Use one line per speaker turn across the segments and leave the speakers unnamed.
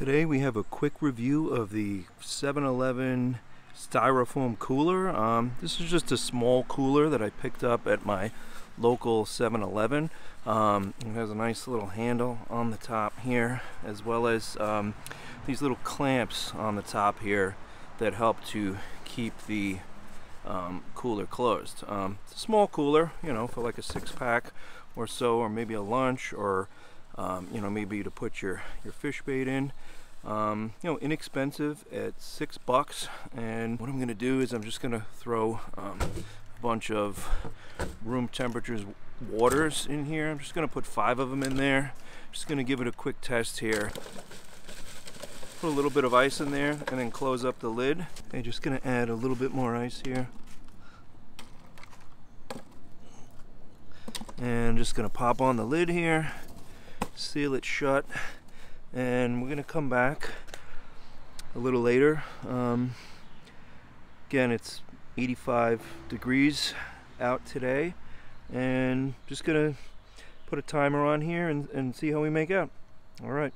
Today we have a quick review of the 7-Eleven styrofoam cooler. Um, this is just a small cooler that I picked up at my local 7-Eleven. Um, it has a nice little handle on the top here as well as um, these little clamps on the top here that help to keep the um, cooler closed. Um, it's a small cooler, you know, for like a six pack or so, or maybe a lunch, or um, you know, maybe to put your your fish bait in. Um, you know, inexpensive at six bucks. And what I'm gonna do is I'm just gonna throw um, a bunch of room temperatures waters in here. I'm just gonna put five of them in there. Just gonna give it a quick test here. Put a little bit of ice in there and then close up the lid. Okay, just gonna add a little bit more ice here. And just gonna pop on the lid here, seal it shut, and we're gonna come back a little later. Um, again, it's 85 degrees out today, and just gonna put a timer on here and, and see how we make out. All right.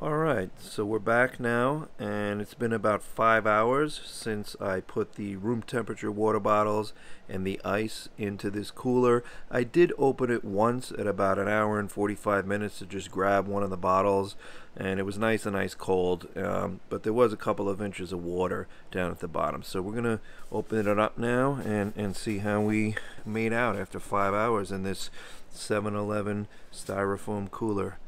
Alright, so we're back now and it's been about five hours since I put the room temperature water bottles and the ice into this cooler. I did open it once at about an hour and 45 minutes to just grab one of the bottles and it was nice and ice cold um, but there was a couple of inches of water down at the bottom. So we're going to open it up now and, and see how we made out after five hours in this 7-Eleven styrofoam cooler.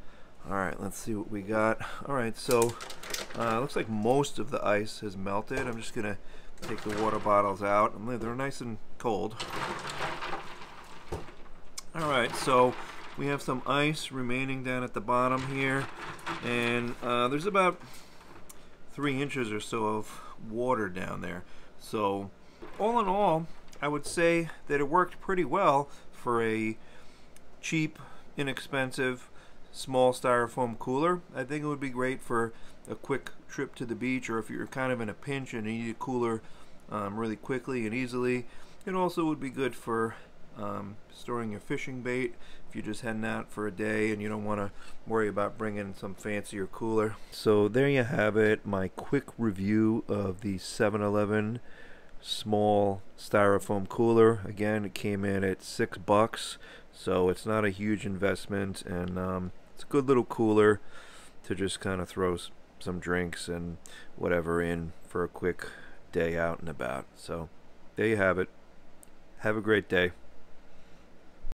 Alright, let's see what we got. Alright, so uh, looks like most of the ice has melted. I'm just to take the water bottles out. They're nice and cold. Alright, so we have some ice remaining down at the bottom here. And uh, there's about three inches or so of water down there. So all in all, I would say that it worked pretty well for a cheap, inexpensive, small styrofoam cooler. I think it would be great for a quick trip to the beach or if you're kind of in a pinch and you need a cooler um, really quickly and easily. It also would be good for um, storing your fishing bait if you're just heading out for a day and you don't want to worry about bringing some fancier cooler. So there you have it, my quick review of the 7-Eleven small styrofoam cooler. Again, it came in at six bucks, so it's not a huge investment and um, it's a good little cooler to just kind of throw some drinks and whatever in for a quick day out and about. So there you have it. Have a great day.